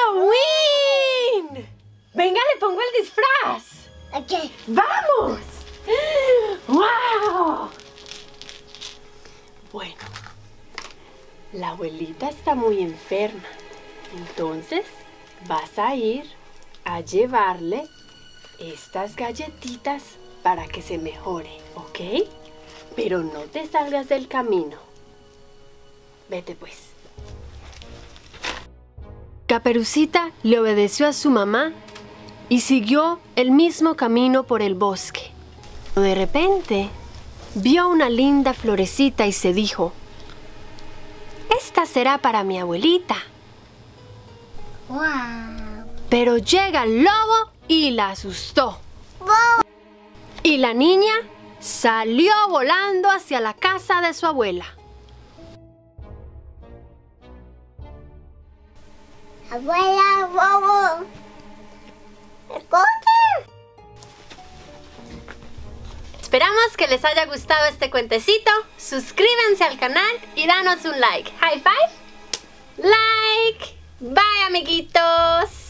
Halloween! Venga, le pongo el disfraz. Ok. ¡Vamos! ¡Wow! Bueno, la abuelita está muy enferma. Entonces, vas a ir a llevarle estas galletitas para que se mejore, ¿ok? Pero no te salgas del camino. Vete pues. Caperucita le obedeció a su mamá y siguió el mismo camino por el bosque. De repente, vio una linda florecita y se dijo, Esta será para mi abuelita. Wow. Pero llega el lobo y la asustó. Y la niña salió volando hacia la casa de su abuela. Abuela, bobo. Escuchen. Esperamos que les haya gustado este cuentecito. Suscríbanse al canal y danos un like. High five. Like. Bye, amiguitos.